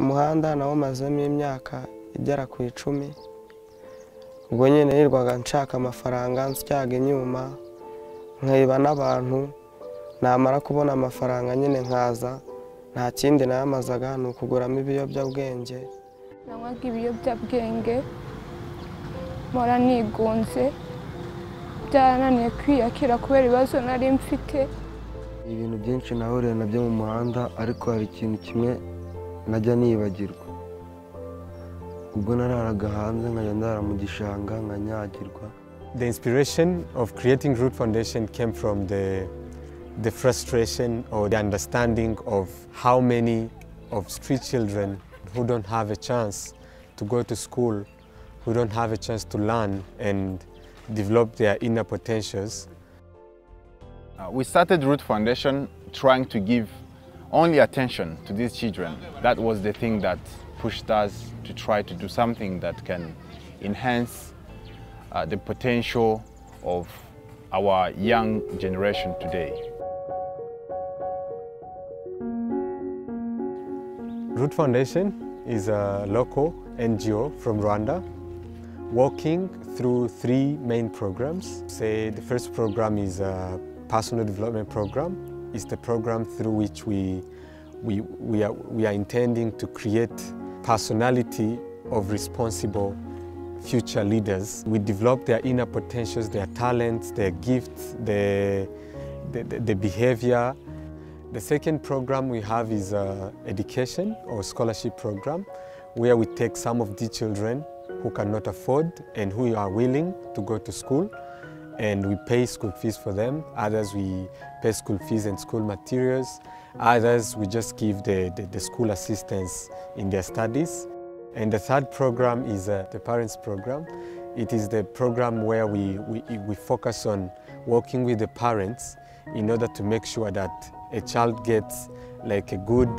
umuhanda nawumazemo imyaka igera ku icumi. Ubwo nyine nirwaga nshaka amafaranga nsyaga inyuma nkiba n'abantu namara kubona amafaranga nyine nkaza nta kindi nayamazaga ni ukuguramo ibiyobyabwenge. Nanywaga ibiyobyabwenge mpora nigunze byarananiye kwiyakira kubera ibibazo nari mfite. Ibintu byinshi nahuriye na byo mu muhanda ariko hari ikintu kimwe najya nibagirwa ubwo nararaga hanze nkajya ndara mu gishanga nkanyagirwa The inspiration of creating Root Foundation came from the, the frustration or the understanding of how many of street children who don't have a chance to go to school, who don't have a chance to learn and develop their inner potentials. Uh, we started Root Foundation trying to give only attention to these children. That was the thing that pushed us to try to do something that can enhance uh, the potential of our young generation today. Root Foundation is a local NGO from Rwanda working through three main programs. Say the first program is a personal development program. It's the program through which we, we, we, are, we are intending to create personality of responsible future leaders. We develop their inner potentials, their talents, their gifts, the, the, the behavior. The second program we have is uh, education or scholarship program where we take some of the children who cannot afford and who are willing to go to school and we pay school fees for them. Others we pay school fees and school materials. Others we just give the, the, the school assistance in their studies. And the third program is uh, the parents program. It is the program where we, we, we focus on working with the parents in order to make sure that a child gets like a good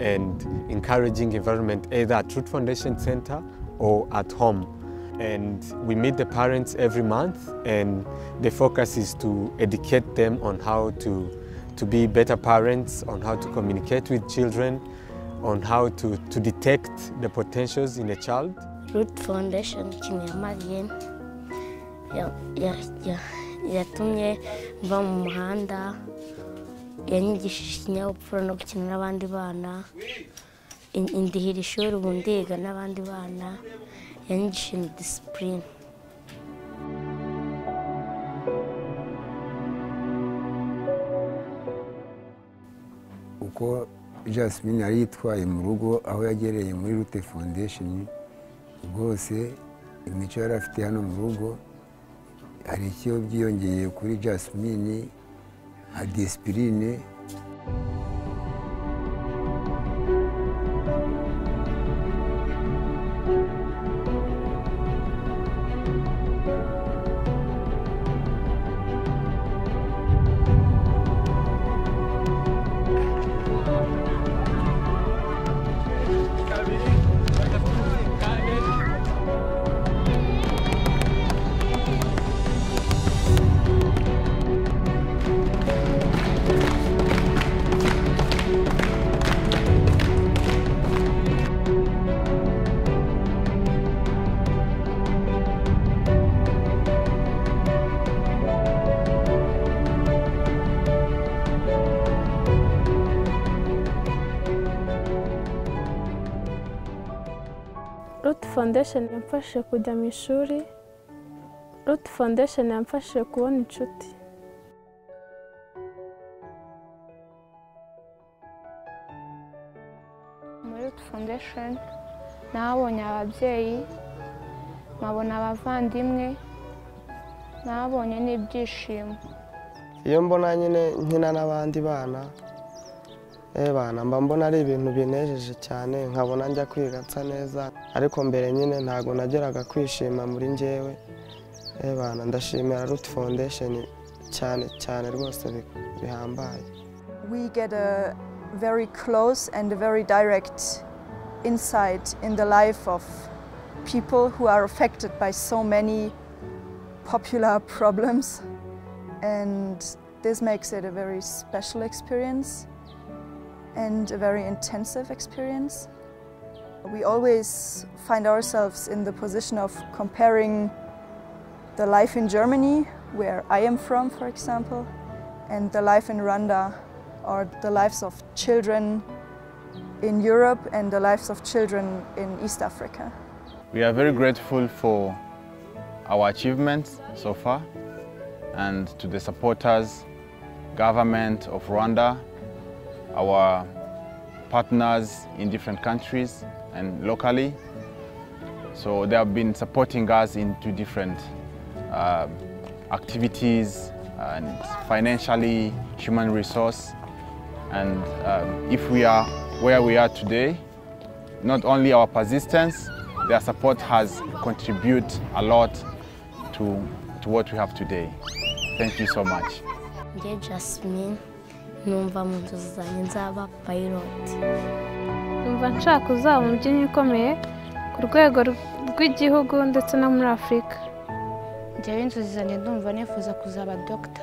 and encouraging environment either at Root Foundation Center or at home. And we meet the parents every month and the focus is to educate them on how to, to be better parents, on how to communicate with children, on how to, to detect the potentials in a child. Root Foundation ya- yatumye mva mu muhanda yanyigishije ikinyabupfura no gukina n'abandi bana in- indihira ishuri ubu ndiga n'abandi bana yanyigishije disipurine uko jasmine yari yitwaye rugo aho yagereye muri rute foundation rwose imico yari afite hano mu rugo hari icyo byiyongeye kuri jasmine nka disipurine Root Foundation yamfashije kujya mu ishuri. Root Foundation yamfashije kubona inshuti. Muri Root Foundation nahabonye ababyeyi nkabona abavandimwe nahabonye n'ibyishimo. Iyo mbona nyine nkina n'abandi bana eh bana mba mbona ari ibintu binejeje cyane nkabona njya kwiga nsa neza ariko mbere nyine ntabwo nageraga kwishima muri njyewe eh bana ndashimira Root Foundation cyane cyane rwose bi- bihambaye we get a very close and a very direct insight in the life of people who are affected by so many popular problems. And this makes it a very special experience and a very intensive experience. We always find ourselves in the position of comparing the life in Germany, where I am from, for example, and the life in Rwanda, or the lives of children in Europe and the lives of children in East Africa. We are very grateful for our achievements so far and to the supporters, government of Rwanda, our partners in different countries and locally. So they have been supporting us into different uh, activities and financially, human resource. And um, if we are where we are today, not only our persistence, their support has contributed a lot to, to what we have today. Thank you so much. njye jasmine numva mu nzozi zanjye nzaba payiroti numva nshaka kuzaba umubyinnyi ukomeye ku rwego rw'igihugu ndetse no muri afurika njyewe inzozi zanjye ndumva nifuza kuzaba dogita